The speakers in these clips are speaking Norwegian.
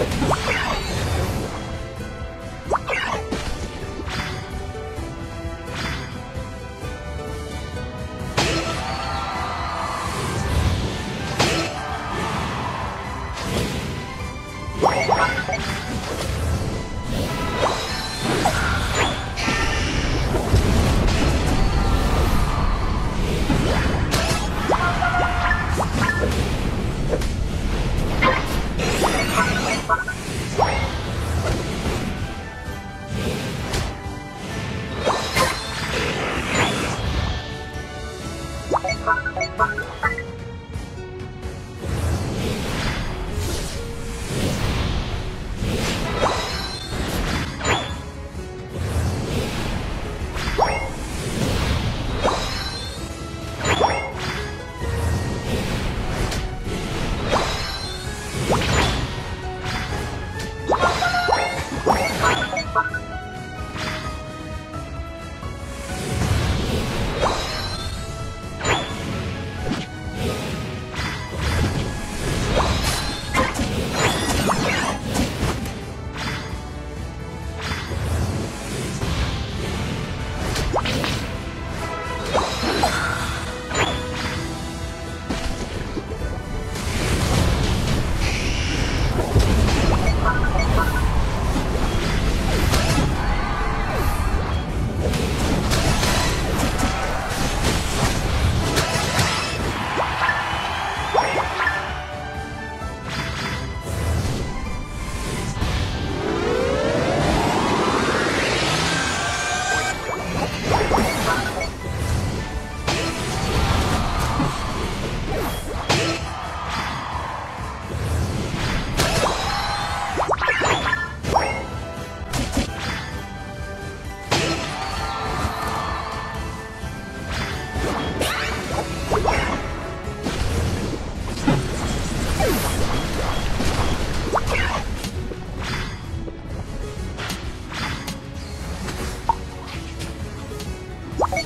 Thank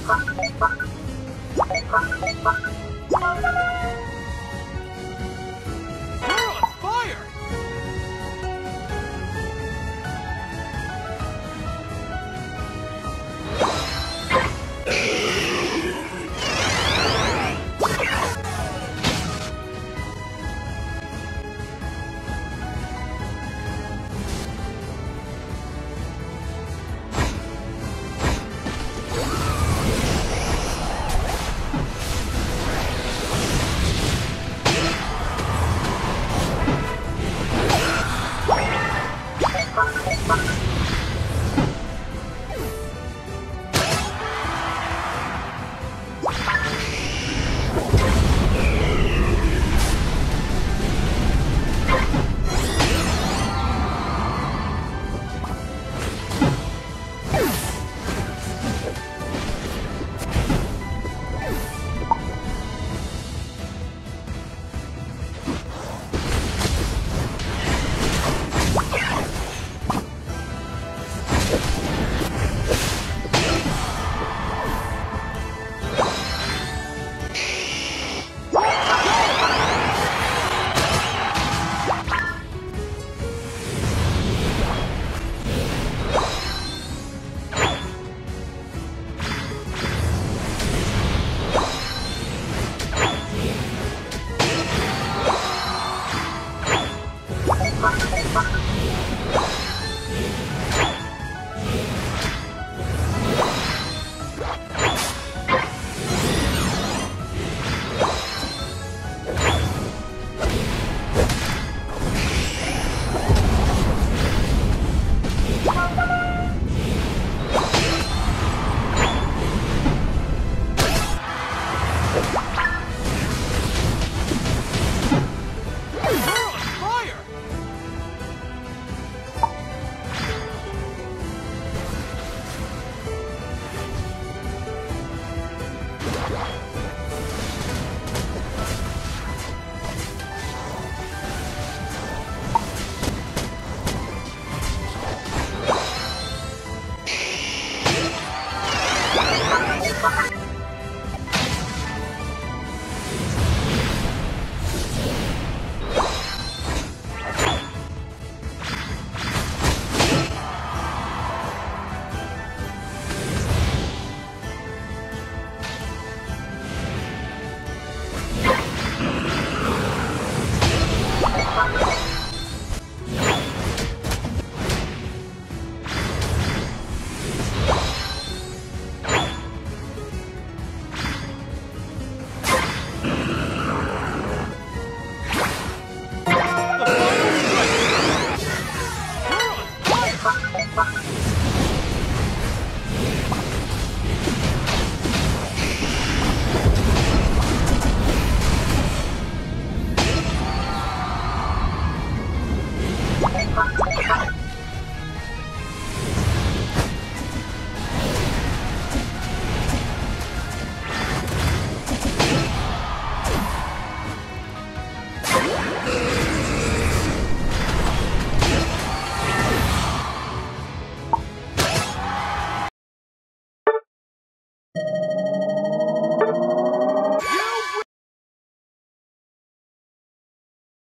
Thank you. 아